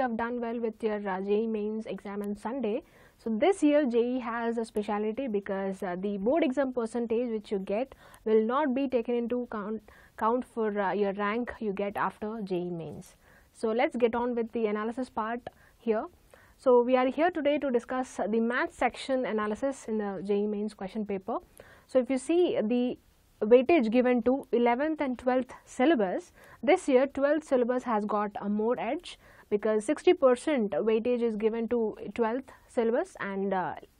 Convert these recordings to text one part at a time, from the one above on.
you have done well with your uh, JEE mains exam on Sunday. So this year JEE has a speciality because uh, the board exam percentage which you get will not be taken into count, count for uh, your rank you get after JEE mains. So let's get on with the analysis part here. So we are here today to discuss the math section analysis in the JEE mains question paper. So if you see the weightage given to 11th and 12th syllabus, this year 12th syllabus has got a more edge because 60 percent weightage is given to 12th syllabus and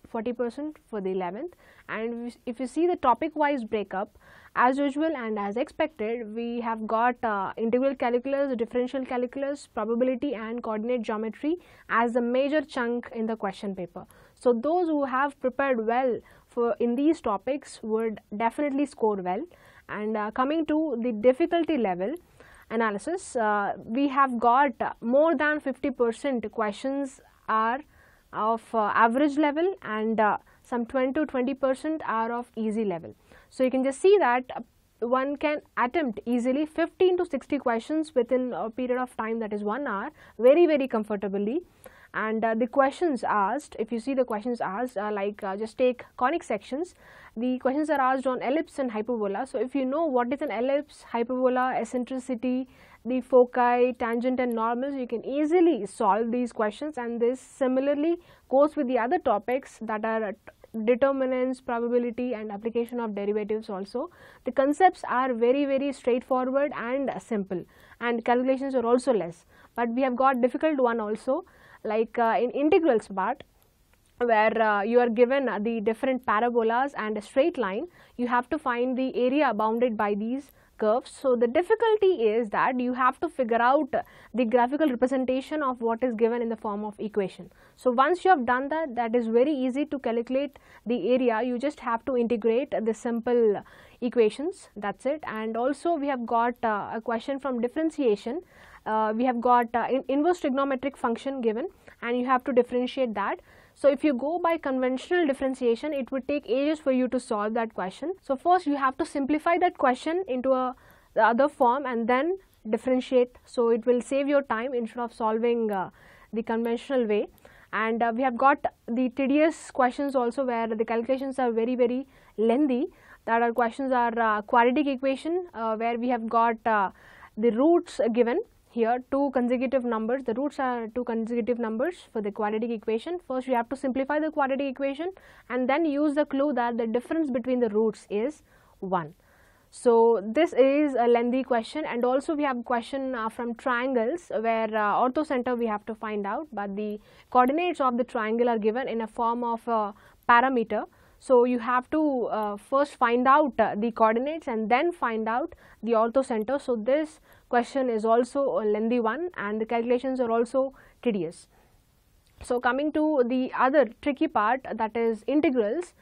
40 uh, percent for the 11th and if you see the topic wise breakup as usual and as expected we have got uh, integral calculus, differential calculus, probability and coordinate geometry as a major chunk in the question paper. So, those who have prepared well for in these topics would definitely score well and uh, coming to the difficulty level analysis uh, we have got more than 50 percent questions are of uh, average level and uh, some 20 to 20 percent are of easy level. So, you can just see that one can attempt easily 15 to 60 questions within a period of time that is 1 hour very very comfortably and uh, the questions asked if you see the questions asked uh, like uh, just take conic sections. The questions are asked on ellipse and hyperbola. So if you know what is an ellipse hyperbola eccentricity the foci tangent and normals you can easily solve these questions. And this similarly goes with the other topics that are determinants, probability and application of derivatives also. The concepts are very very straightforward and simple and calculations are also less, but we have got difficult one also like uh, in integrals part where uh, you are given the different parabolas and a straight line, you have to find the area bounded by these curves. So, the difficulty is that you have to figure out the graphical representation of what is given in the form of equation. So, once you have done that, that is very easy to calculate the area, you just have to integrate the simple equations, that is it. And also we have got uh, a question from differentiation uh, we have got uh, in inverse trigonometric function given and you have to differentiate that. So, if you go by conventional differentiation, it would take ages for you to solve that question. So, first you have to simplify that question into a the other form and then differentiate. So, it will save your time instead of solving uh, the conventional way. And uh, we have got the tedious questions also where the calculations are very very lengthy. That are questions are uh, quadratic equation uh, where we have got the roots given here two consecutive numbers, the roots are two consecutive numbers for the quadratic equation. First we have to simplify the quadratic equation and then use the clue that the difference between the roots is 1. So, this is a lengthy question and also we have question uh, from triangles where uh, orthocenter we have to find out, but the coordinates of the triangle are given in a form of a parameter. So, you have to uh, first find out uh, the coordinates and then find out the orthocenter. So, this question is also a lengthy one and the calculations are also tedious. So, coming to the other tricky part that is integrals.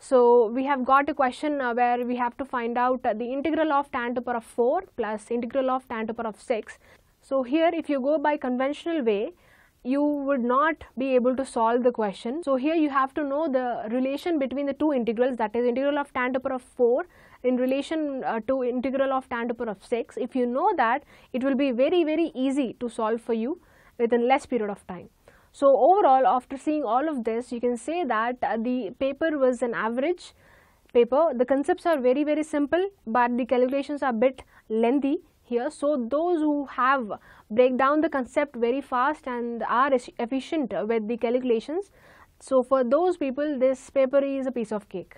So, we have got a question uh, where we have to find out uh, the integral of tan to the power of 4 plus integral of tan to the power of 6. So, here if you go by conventional way you would not be able to solve the question. So, here you have to know the relation between the two integrals that is integral of tan to power of 4 in relation uh, to integral of tan to power of 6. If you know that it will be very very easy to solve for you within less period of time. So, overall after seeing all of this you can say that uh, the paper was an average paper. The concepts are very very simple, but the calculations are bit lengthy here. So, those who have break down the concept very fast and are efficient with the calculations. So, for those people this paper is a piece of cake.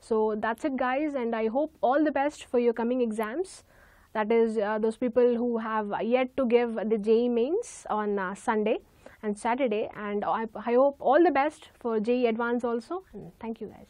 So, that is it guys and I hope all the best for your coming exams that is uh, those people who have yet to give the JEE mains on uh, Sunday and Saturday and I, I hope all the best for JEE advance also and thank you guys.